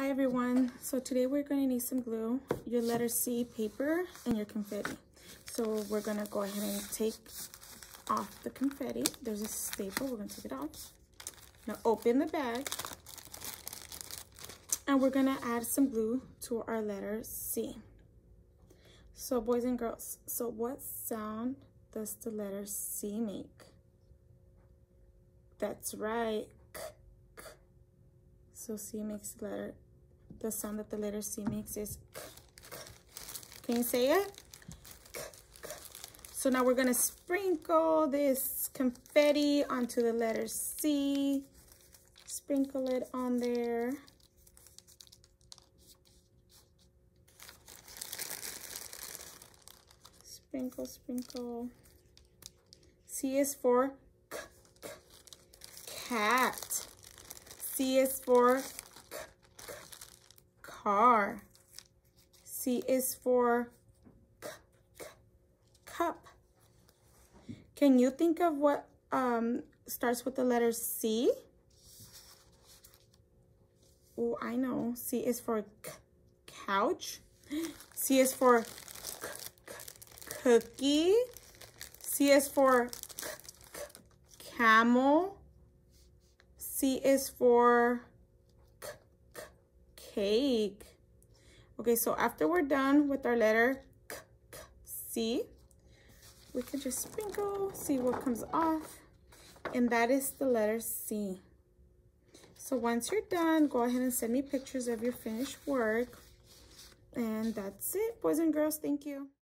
Hi everyone. So today we're going to need some glue, your letter C paper, and your confetti. So we're going to go ahead and take off the confetti. There's a staple. We're going to take it off. Now open the bag. And we're going to add some glue to our letter C. So boys and girls, so what sound does the letter C make? That's right. So C makes the letter, the sound that the letter C makes is. Can you say it? So now we're gonna sprinkle this confetti onto the letter C. Sprinkle it on there. Sprinkle, sprinkle. C is for cat. C is for car. C is for cup. Can you think of what um, starts with the letter C? Oh, I know. C is for couch. C is for cookie. C is for camel. C is for cake. Okay, so after we're done with our letter C, we can just sprinkle, see what comes off. And that is the letter C. So once you're done, go ahead and send me pictures of your finished work. And that's it, boys and girls. Thank you.